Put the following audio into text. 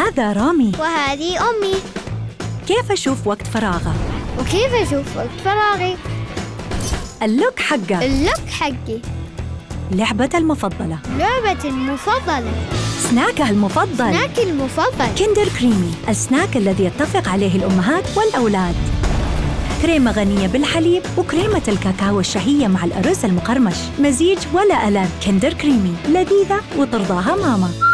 هذا رامي. وهذه أمي. كيف أشوف وقت فراغه؟ وكيف أشوف وقت فراغي؟ ال look حقه. ال look حقي. لعبته المفضلة. لعبتي المفضلة. سناكه المفضل. سناكي المفضل. Kinder Creamy. السناك الذي يتفق عليه الأمهات والأولاد. كريمة غنية بالحليب وكريمة الكاكاو الشهية مع الأرز المقرمش. مزيج ولا ألذ Kinder Creamy. لذيذة وترضاها ماما.